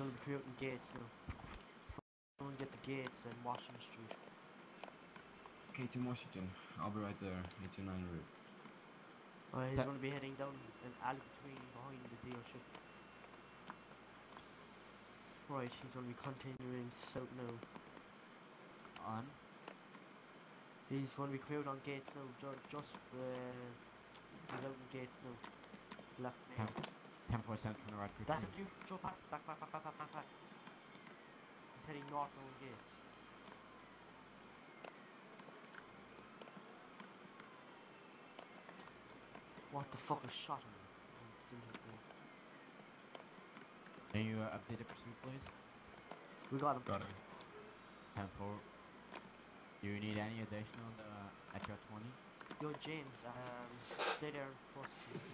someone create gates now. Someone get the gates in Washington Street. Okay, to Washington. I'll be right there. 89 route. He's gonna be heading down an alley between behind the dealership. Right, he's gonna be continuing south now. On? He's gonna be cleared on gates now, just, just uh, he's out gates now. Left now. 10 4 from the right. That's a you do. Back, back, back, back, back, back, back. He's heading north on the gates. What the fuck is shot him? Can you uh, update the pursuit, please? We got him. Got him. 10 4. Do you need any additional uh, at your 20? Yo, James, um, stay there, close to you.